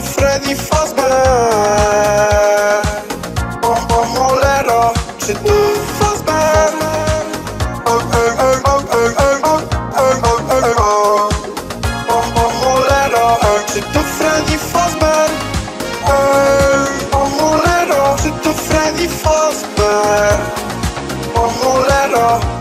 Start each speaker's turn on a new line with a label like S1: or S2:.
S1: Freddy Fazbear O, o cholera, czy to Fazbear? O, ej, ej, o, ej, ej, o, ej, o, ej, o O, o cholera, czy to Freddy Fazbear? Ej, o cholera, czy to Freddy Fazbear? O cholera